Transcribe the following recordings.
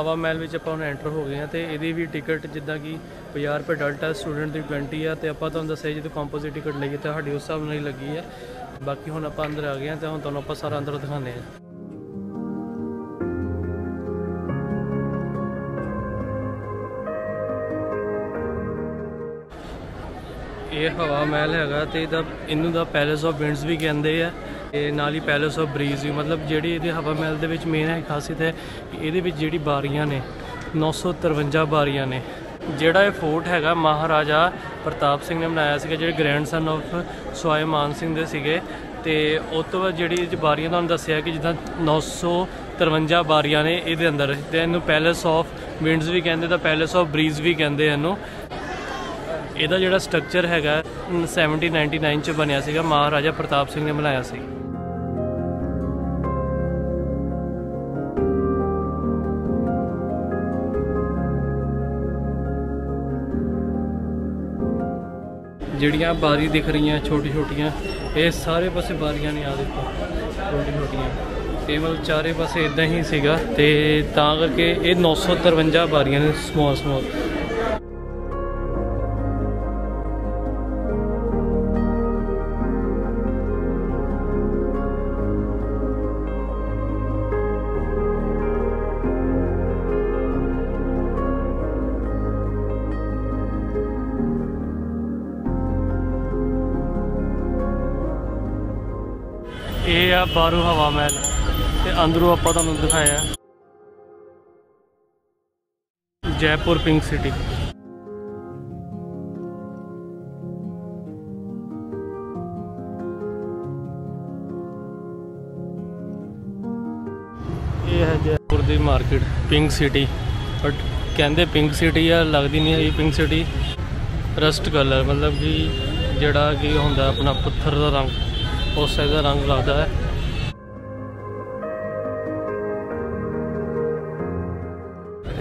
ਹਵਾ ਮਹਿਲ ਵਿੱਚ ਆਪਾਂ ਹੁਣ ਐਂਟਰ ਹੋ ਗਏ ਹਾਂ ਤੇ ਇਹਦੀ ਵੀ ਟਿਕਟ ਜਿੱਦਾਂ ਕਿ 50 ਰੁਪਏ ਅਡਲਟ ਹੈ ਸਟੂਡੈਂਟ ਦੀ 20 ਆ ਤੇ ਆਪਾਂ ਤੁਹਾਨੂੰ ਦੱਸਿਆ ਜਦੋਂ ਕੰਪੋਜ਼ਿਟ ਟਿਕਟ ਲਈਏ ਤਾਂ ਸਾਡੀ ਉਸ ਹਿਸਾਬ ਨਾਲ ਹੀ ਲੱਗੀ ਹੈ ਬਾਕੀ ਹੁਣ ਆਪਾਂ ਅੰਦਰ ਆ ਗਏ ਹਾਂ ਤੇ ਹੁਣ ਤੁਹਾਨੂੰ ਆਪਾਂ ਸਾਰਾ ਅੰਦਰ ਦਿਖਾਉਂਦੇ ਹਾਂ। ਇਹ ਹਵਾ ਮਹਿਲ ਹੈਗਾ ਤੇ ਇਹਦਾ ਇਹਨੂੰ ਦਾ ਪੈਲੇਸ ਆਫ ਵਿੰਡਸ ਵੀ ਕਹਿੰਦੇ ਆ। ਤੇ ਨਾਲ ਹੀ ਪੈਲੇਸ ਆਫ ਬਰੀਜ਼ ਵੀ, ਮਤਲਬ ਜਿਹੜੀ ਇਹਦੇ ਹਵਾ ਮਹਿਲ ਦੇ ਵਿੱਚ ਮੇਨ ਹੈ ਖਾਸੀਅਤ ਹੈ ਕਿ ਇਹਦੇ ਵਿੱਚ ਜਿਹੜੀ ਬਾਰੀਆਂ ਨੇ 953 ਬਾਰੀਆਂ ਨੇ। ਜਿਹੜਾ ਇਹ ਫੋਰਟ ਹੈਗਾ, ਮਹਾਰਾਜਾ ਪ੍ਰਤਾਪ ਸਿੰਘ ਨੇ ਬਣਾਇਆ ਸੀਗਾ, ਜਿਹੜੇ ਗ੍ਰੈਂਡਸਨ ਆਫ ਸਵਾਏ ਮਾਨ ਸਿੰਘ ਦੇ ਸੀਗੇ। ਤੇ ਉਸ ਤੋਂ ਬਾਅਦ ਜਿਹੜੀ ਇਹ ਬਾਰੀਆਂ ਤੁਹਾਨੂੰ ਦੱਸਿਆ ਕਿ ਜਿੱਦਾਂ 953 ਬਾਰੀਆਂ ਨੇ ਇਹਦੇ ਅੰਦਰ, ਤੇ ਇਹਨੂੰ ਪੈਲੇਸ ਆਫ ਵਿੰਡਸ ਵੀ ਕਹਿੰਦੇ, ਤਾਂ ਪੈਲੇਸ ਆਫ ਬਰੀਜ਼ ਵੀ ਕਹਿੰਦੇ ਇਹਨੂੰ। ਇਹਦਾ ਜਿਹੜਾ ਸਟਰਕਚਰ ਹੈਗਾ 1799 ਚ ਬਣਿਆ ਸੀਗਾ, ਮਹਾਰਾਜਾ ਪ੍ਰਤਾਪ ਸਿੰਘ ਨੇ ਬਣਾਇਆ ਸੀ। ਜਿਹੜੀਆਂ ਬਾਰੀ ਦਿਖ ਰਹੀਆਂ ਛੋਟੀ ਛੋਟੀਆਂ ਇਹ ਸਾਰੇ ਪਾਸੇ ਬਾਰੀਆਂ ਨੇ ਆ ਦੇਖੋ ਛੋਟੀ ਛੋਟੀਆਂ ਕੇਵਲ ਚਾਰੇ ਪਾਸੇ ਇਦਾਂ ਹੀ ਸੀਗਾ ਤੇ ਤਾਂ ਕਰਕੇ ਇਹ 953 ਬਾਰੀਆਂ ਨੇ ਸਮਾਲ ਸਮਾਲ ਆ ਬਾਰੂ ਹਵਾ ਮਹਿਲ ਤੇ ਅੰਦਰੋਂ ਆਪਾਂ ਤੁਹਾਨੂੰ ਦਿਖਾਇਆ। Jaipur pink city. ਇਹ ਹੈ ਜੈਪੁਰ ਦੀ ਮਾਰਕੀਟ, ਪਿੰਕ ਸਿਟੀ। ਬਟ ਕਹਿੰਦੇ ਪਿੰਕ ਸਿਟੀ ਆ, ਲੱਗਦੀ ਨਹੀਂ ਹੈ ਪਿੰਕ ਸਿਟੀ। ਰਸਟ ਕਲਰ ਮਤਲਬ ਕਿ ਜਿਹੜਾ ਕਿ ਹੁੰਦਾ ਆਪਣਾ ਪੱਥਰ ਦਾ ਰੰਗ, ਉਸ ਸਾਈਜ਼ ਦਾ ਰੰਗ ਲੱਗਦਾ ਹੈ।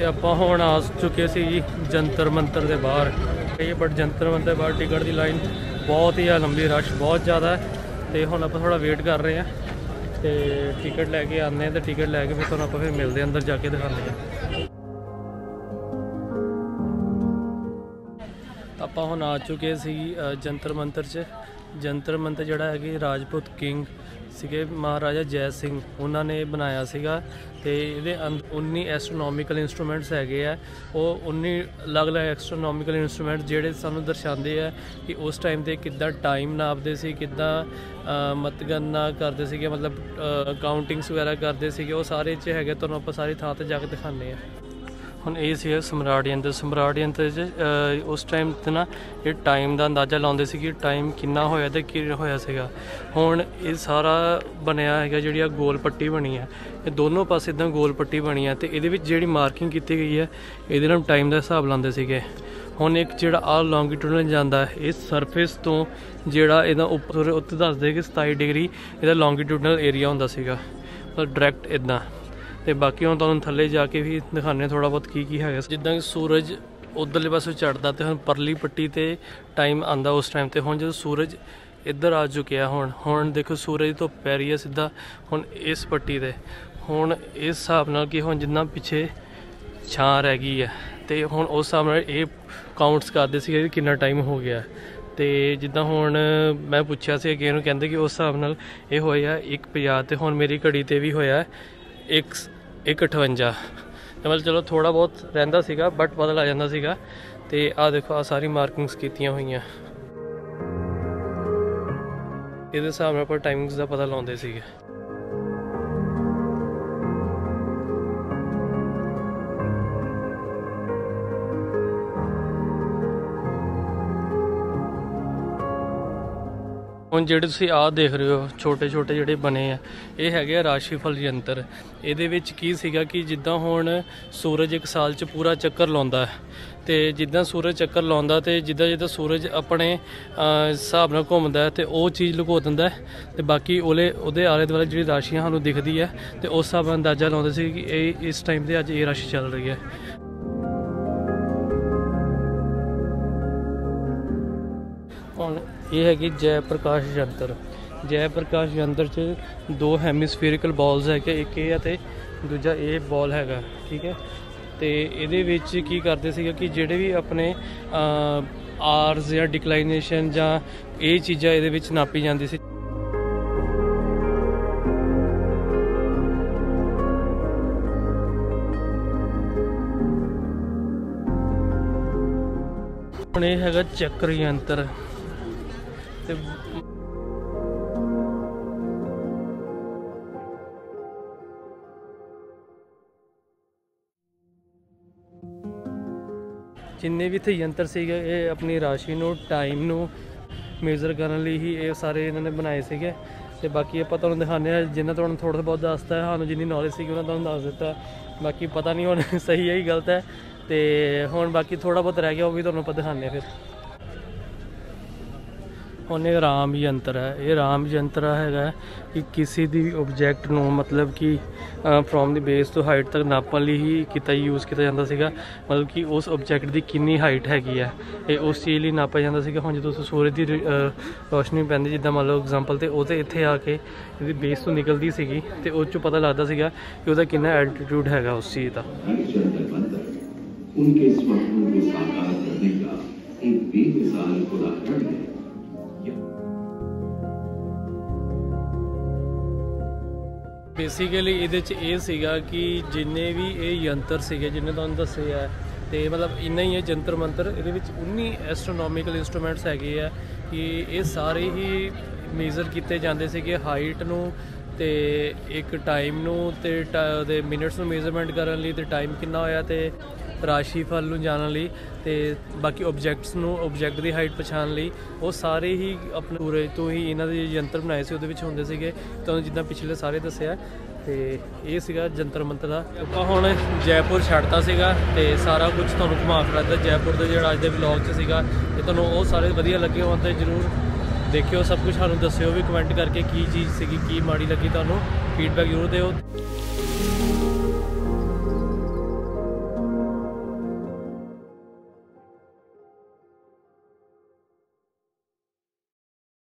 ਆਪਾਂ ਹੁਣ ਆ ਚੁੱਕੇ ਸੀ ਜੀ ਜੰਤਰ ਮੰਤਰ ਦੇ ਬਾਹਰ। ਇਹ ਬਟ ਜੰਤਰ ਮੰਤਰ ਦੇ ਬਾਹਰ ਟਿਕਟ ਦੀ ਲਾਈਨ ਬਹੁਤ ਹੀ ਆ, ਲੰਬੀ ਰਸ਼ ਬਹੁਤ ਜ਼ਿਆਦਾ ਹੈ। ਤੇ ਹੁਣ ਆਪਾਂ ਥੋੜਾ ਵੇਟ ਕਰ ਰਹੇ ਹਾਂ। ਤੇ ਟਿਕਟ ਲੈ ਕੇ ਆਉਂਦੇ ਹਾਂ ਤੇ ਟਿਕਟ ਲੈ ਕੇ ਫਿਰ ਤੁਹਾਨੂੰ ਆਪਾਂ ਫਿਰ ਮਿਲਦੇ ਹਾਂ, ਅੰਦਰ ਜਾ ਕੇ ਦਿਖਾਉਂਦੇ ਹਾਂ। ਆਪਾਂ ਹੁਣ ਆ ਚੁੱਕੇ ਸੀ ਜੰਤਰ ਮੰਤਰ 'ਚ। ਜੰਤਰ ਮੰਤਰ ਜਿਹੜਾ ਹੈਗੀ ਰਾਜਪੂਤ ਕਿੰਗ ਸੀਗੇ, ਮਹਾਰਾਜਾ ਜੈ ਸਿੰਘ, ਉਹਨਾਂ ਨੇ ਬਣਾਇਆ ਸੀਗਾ ਤੇ ਇਹਦੇ ਅੰਦ- 19 ਐਸਟ੍ਰੋਨੋਮਿਕਲ ਇਨਸਟਰੂਮੈਂਟਸ ਹੈਗੇ ਆ। ਉਹ 19 ਅਲੱਗ-ਅਲੱਗ ਐਸਟ੍ਰੋਨੋਮਿਕਲ ਇਨਸਟਰੂਮੈਂਟ ਜਿਹੜੇ ਸਾਨੂੰ ਦਰਸਾਉਂਦੇ ਆ ਕਿ ਉਸ ਟਾਈਮ ਤੇ ਕਿੱਦਾਂ ਟਾਈਮ ਨਾਪਦੇ ਸੀ, ਕਿੱਦਾਂ ਮਤਗਣਨਾ ਕਰਦੇ ਸੀਗੇ, ਮਤਲਬ ਕਾਊਂਟਿੰਗਸ ਵਗੈਰਾ ਕਰਦੇ ਸੀਗੇ, ਉਹ ਸਾਰੇ 'ਚ ਹੈਗੇ, ਤੁਹਾਨੂੰ ਆਪਾਂ ਸਾਰੀ ਥਾਂ ਤੇ ਜਾ ਕੇ ਦਿਖਾਉਂਦੇ ਆ। ਹੁਣ ਇਹ ਸੀ ਸਮਰਾਟ ਯੰਤਰ ਸਮਰਾਟ ਯੰਤਰ 'ਚ ਉਸ ਟਾਈਮ ਤੇ ਨਾ ਇਹ ਟਾਈਮ ਦਾ ਅੰਦਾਜ਼ਾ ਲਾਉਂਦੇ ਸੀ ਕਿ ਟਾਈਮ ਕਿੰਨਾ ਹੋਇਆ ਤੇ ਕੀ ਹੋਇਆ ਸੀਗਾ। ਹੁਣ ਇਹ ਸਾਰਾ ਬਣਿਆ ਹੈਗਾ ਜਿਹੜੀ ਆ ਗੋਲ ਪੱਟੀ ਬਣੀ ਹੈ ਇਹ ਦੋਨੋਂ ਪਾਸੇ ਇਦਾਂ ਗੋਲ ਪੱਟੀ ਬਣੀ ਹੈ ਤੇ ਇਹਦੇ ਵਿੱਚ ਜਿਹੜੀ ਮਾਰਕਿੰਗ ਕੀਤੀ ਗਈ ਹੈ ਇਹਦੇ ਨਾਲ ਟਾਈਮ ਦਾ ਹਿਸਾਬ ਲਾਉਂਦੇ ਸੀਗੇ। ਹੁਣ ਇੱਕ ਜਿਹੜਾ ਆ ਲੌਂਗੀਟਿਊਡਨਲ ਜਾਂਦਾ ਹੈ ਇਹ ਸਰਫੇਸ ਤੋਂ ਜਿਹੜਾ ਇਹਦਾ ਉੱਪਰ ਉੱਤੇ ਦੱਸਦੇ ਕਿ 27 ਡਿਗਰੀ ਇਹਦਾ ਲੌਂਗੀਟਿਊਡਨਲ ਏਰੀਆ ਹੁੰਦਾ ਸੀਗਾ। ਮਤਲਬ ਡਾਇਰੈਕਟ ਇਦਾਂ ਤੇ ਬਾਕੀ ਹੁਣ ਤੁਹਾਨੂੰ ਥੱਲੇ ਜਾ ਕੇ ਵੀ ਦਿਖਾਣੇ ਥੋੜਾ ਬਹੁਤ ਕੀ ਕੀ ਹੈਗਾ। ਜਿੱਦਾਂ ਕਿ ਸੂਰਜ ਉਧਰਲੇ ਪਾਸੇ ਚੜਦਾ ਤੇ ਹੁਣ ਪਰਲੀ ਪੱਟੀ ਤੇ ਟਾਈਮ ਆਂਦਾ ਉਸ ਟਾਈਮ ਤੇ। ਹੁਣ ਜਦੋਂ ਸੂਰਜ ਇੱਧਰ ਆ ਚੁੱਕਿਆ ਹੁਣ ਹੁਣ ਦੇਖੋ ਸੂਰਜ ਤੋਂ ਪੈ ਰਹੀ ਹੈ ਸਿੱਧਾ ਹੁਣ ਇਸ ਪੱਟੀ ਤੇ। ਹੁਣ ਇਸ ਹਿਸਾਬ ਨਾਲ ਕਿ ਹੁਣ ਜਿੰਨਾ ਪਿੱਛੇ ਛਾਂ ਰਹਿ ਗਈ ਹੈ ਤੇ ਹੁਣ ਉਸ ਹਿਸਾਬ ਨਾਲ ਇਹ ਕਾਊਂਟਸ ਕਰਦੇ ਸੀ ਕਿ ਕਿੰਨਾ ਟਾਈਮ ਹੋ ਗਿਆ। ਤੇ ਜਿੱਦਾਂ ਹੁਣ ਮੈਂ ਪੁੱਛਿਆ ਸੀ ਅੱਗੇ ਨੂੰ ਕਹਿੰਦੇ ਕਿ ਉਸ ਹਿਸਾਬ ਨਾਲ ਇਹ ਹੋਇਆ 1:50 ਤੇ। ਹੁਣ ਮੇਰੀ ਘੜੀ ਤੇ ਵੀ ਹੋਇਆ 1 158 ਤੇ ਮਤਲਬ ਚਲੋ ਥੋੜਾ ਬਹੁਤ ਰਹਿੰਦਾ ਸੀਗਾ ਬਟ ਬਦਲ ਆ ਜਾਂਦਾ ਸੀਗਾ। ਤੇ ਆਹ ਦੇਖੋ ਆ ਸਾਰੀ ਮਾਰਕਿੰਗਸ ਕੀਤੀਆਂ ਹੋਈਆਂ। ਇਹਦੇ ਹਿਸਾਬ ਨਾਲ ਆਪਾਂ ਟਾਈਮਿੰਗਸ ਦਾ ਪਤਾ ਲਾਉਂਦੇ ਸੀਗੇ। ਹੁਣ ਜਿਹੜੇ ਤੁਸੀਂ ਆਹ ਦੇਖ ਰਹੇ ਹੋ, ਛੋਟੇ ਛੋਟੇ ਜਿਹੜੇ ਬਣੇ ਆ, ਇਹ ਹੈਗੇ ਆ ਰਾਸ਼ੀਫਲ ਯੰਤਰ। ਇਹਦੇ ਵਿੱਚ ਕੀ ਸੀਗਾ ਕਿ ਜਿੱਦਾਂ ਹੁਣ ਸੂਰਜ ਇੱਕ ਸਾਲ 'ਚ ਪੂਰਾ ਚੱਕਰ ਲਾਉਂਦਾ ਹੈ, ਤੇ ਜਿੱਦਾਂ ਸੂਰਜ ਚੱਕਰ ਲਾਉਂਦਾ ਤੇ ਜਿੱਦਾਂ ਜਿੱਦਾਂ ਸੂਰਜ ਆਪਣੇ ਹਿਸਾਬ ਨਾਲ ਘੁੰਮਦਾ ਹੈ ਤੇ ਉਹ ਚੀਜ਼ ਲੁਕੋ ਦਿੰਦਾ ਹੈ, ਤੇ ਬਾਕੀ ਉਹਲੇ, ਉਹਦੇ ਆਲੇ ਦੁਆਲੇ ਜਿਹੜੀ ਰਾਸ਼ੀਆਂ ਸਾਨੂੰ ਦਿਖਦੀ ਹੈ, ਤੇ ਉਸ ਹਿਸਾਬ ਨਾਲ ਅੰਦਾਜ਼ਾ ਲਾਉਂਦੇ ਸੀ ਕਿ ਇਹ, ਇਸ ਟਾਈਮ ਤੇ ਅੱਜ ਇਹ ਰਾਸ਼ੀ ਚੱਲ ਰਹੀ ਹੈ। ਇਹ ਹੈਗੀ ਜੈ ਪ੍ਰਕਾਸ਼ ਯੰਤਰ। ਜੈ ਪ੍ਰਕਾਸ਼ ਯੰਤਰ 'ਚ ਦੋ ਹੈਮਿਸਫੀਰਿਕਲ ਬਾਲਸ ਹੈਗੇ, ਇੱਕ ਇਹ ਹੈ ਤੇ ਦੂਜਾ ਇਹ ਬਾਲ ਹੈਗਾ, ਠੀਕ ਹੈ? ਤੇ ਇਹਦੇ ਵਿੱਚ ਕੀ ਕਰਦੇ ਸੀਗੇ ਕਿ ਜਿਹੜੇ ਵੀ ਆਪਣੇ ਆਰਸ ਜਾਂ ਡਿਕਲਾਈਨੇਸ਼ਨ ਜਾਂ ਇਹ ਚੀਜ਼ਾਂ ਇਹਦੇ ਵਿੱਚ ਨਾਪੀ ਜਾਂਦੀ ਸੀ। ਹੁਣ ਇਹ ਹੈਗਾ ਚੱਕਰ ਯੰਤਰ। ਤੇ ਜਿੰਨੇ ਵੀ ਇੱਥੇ ਯੰਤਰ ਸੀਗੇ, ਇਹ ਆਪਣੀ ਰਾਸ਼ੀ ਨੂੰ ਟਾਈਮ ਨੂੰ ਮੇਜ਼ਰ ਕਰਨ ਲਈ ਹੀ ਇਹ ਸਾਰੇ ਇਹਨਾਂ ਨੇ ਬਣਾਏ ਸੀਗੇ। ਤੇ ਬਾਕੀ ਆਪਾਂ ਤੁਹਾਨੂੰ ਦਿਖਾਉਂਦੇ ਆ ਜਿੰਨਾ ਤੁਹਾਨੂੰ ਥੋੜਾ ਬਹੁਤ ਦੱਸਤਾ ਹੈ, ਸਾਨੂੰ ਜਿੰਨੀ ਨੌਲੇਜ ਸੀਗੀ, ਉਹਨਾਂ ਤੁਹਾਨੂੰ ਦੱਸ ਦਿੱਤਾ। ਬਾਕੀ ਪਤਾ ਨਹੀਂ ਹੁਣ ਸਹੀ ਹੈ ਕਿ ਗਲਤ ਹੈ। ਤੇ ਹੁਣ ਬਾਕੀ ਥੋੜਾ ਬਹੁਤ ਰਹਿ ਗਿਆ, ਉਹ ਵੀ ਤੁਹਾਨੂੰ ਆਪਾਂ ਦਿਖਾਉਂਦੇ ਆ ਫਿਰ। ਹੁਣ ਇਹ ਰਾਮ ਯੰਤਰ ਹੈ ਇਹ ਰਾਮ ਯੰਤਰ ਹੈਗਾ ਕਿ ਕਿਸੇ ਦੀ ਵੀ ਆਬਜੈਕਟ ਨੂੰ ਮਤਲਬ ਕਿ ਫਰੋਮ ਦੀ ਬੇਸ ਤੋਂ ਹਾਈਟ ਤੱਕ ਨਾਪਣ ਲਈ ਹੀ ਕੀਤਾ ਯੂਜ਼ ਕੀਤਾ ਜਾਂਦਾ ਸੀਗਾ ਮਤਲਬ ਕਿ ਉਸ ਆਬਜੈਕਟ ਦੀ ਕਿੰਨੀ ਹਾਈਟ ਹੈਗੀ ਹੈ ਇਹ ਉਸ ਚੀਜ਼ ਲਈ ਨਾਪਿਆ ਜਾਂਦਾ ਸੀਗਾ ਹੁਣ ਜਦੋਂ ਸੂਰਜ ਦੀ ਰ- ਅਹ ਰੋਸ਼ਨੀ ਪੈਂਦੀ ਜਿੱਦਾਂ ਮੰਨ ਲਓ ਐਗਜ਼ਾਮਪਲ ਤੇ ਉਹ ਤੇ ਇੱਥੇ ਆ ਕੇ ਇਹਦੀ ਬੇਸ ਤੋਂ ਨਿਕਲਦੀ ਸੀਗੀ ਤੇ ਉਹ ਚੋਂ ਪਤਾ ਲੱਗਦਾ ਸੀਗਾ ਕਿ ਉਹਦਾ ਕਿੰਨਾ ਐਲਟੀਟਿਊਡ ਹੈਗਾ ਉਸ ਚੀਜ਼ ਦਾ हर जंतर मंतर उनके स्वप्नों को साकार करने का एक बेमिसाल उदाहरण है ਬੇਸਿਕਲੀ ਇਹਦੇ ਚ ਇਹ ਸੀਗਾ ਕਿ ਜਿੰਨੇ ਵੀ ਇਹ ਯੰਤਰ ਸੀਗੇ, ਜਿੰਨੇ ਤੁਹਾਨੂੰ ਦੱਸੇ ਆ, ਤੇ ਮਤਲਬ ਇੰਨਾ ਹੀ ਹੈ ਜੰਤਰ ਮੰਤਰ, ਇਹਦੇ ਵਿੱਚ 19 ਐਸਟ੍ਰੋਨੋਮਿਕਲ ਇਨਸਟਰੂਮੈਂਟਸ ਹੈਗੇ ਆ ਕਿ ਇਹ ਸਾਰੇ ਹੀ ਮੇਜ਼ਰ ਕੀਤੇ ਜਾਂਦੇ ਸੀਗੇ ਹਾਈਟ ਨੂੰ ਤੇ ਇੱਕ ਟਾਈਮ ਨੂੰ ਤੇ ਟ- ਉਹਦੇ ਮਿੰਟਸ ਨੂੰ ਮੇਜ਼ਰਮੈਂਟ ਕਰਨ ਲਈ ਤੇ ਟਾਈਮ ਕਿੰਨਾ ਹੋਇਆ ਤੇ ਰਾਸ਼ੀ ਫਲ ਨੂੰ ਜਾਣਨ ਲਈ ਤੇ ਬਾਕੀ ਆਬਜੈਕਟਸ ਨੂੰ ਆਬਜੈਕਟ ਦੀ ਹਾਈਟ ਪਛਾਣ ਲਈ, ਉਹ ਸਾਰੇ ਹੀ ਆਪਣੇ ਪੂਰੇ ਤੋਂ ਹੀ ਇਹਨਾਂ ਦੇ ਯੰਤਰ ਬਣਾਏ ਸੀ, ਉਹਦੇ ਵਿੱਚ ਹੁੰਦੇ ਸੀਗੇ। ਤੁਹਾਨੂੰ ਜਿੱਦਾਂ ਪਿਛਲੇ ਸਾਰੇ ਦੱਸਿਆ, ਤੇ ਇਹ ਸੀਗਾ ਜੰਤਰ ਮੰਤਰ ਦਾ। ਆਪਾਂ ਹੁਣ ਜੈਪੁਰ ਛੱਡਤਾ ਸੀਗਾ, ਤੇ ਸਾਰਾ ਕੁਝ ਤੁਹਾਨੂੰ ਘੁਮਾ ਫਿਰਾ ਦਿੱਤਾ। ਜੈਪੁਰ ਦੇ ਜਿਹੜਾ ਅੱਜ ਦੇ ਵਲੌਗ 'ਚ ਸੀਗਾ, ਤੇ ਤੁਹਾਨੂੰ ਉਹ ਸਾਰੇ ਵਧੀਆ ਲੱਗੇ ਹੋਣ ਤੇ ਜਰੂਰ ਦੇਖਿਓ। ਸਭ ਕੁਝ ਸਾਨੂੰ ਦੱਸਿਓ ਵੀ ਕਮੈਂਟ ਕਰਕੇ ਕੀ ਚੀਜ਼ ਸੀਗੀ, ਕੀ ਮਾੜੀ ਲੱਗੀ ਤੁਹਾਨੂੰ। ਫੀਡਬੈਕ ਜ਼ਰੂਰ ਦਿਓ।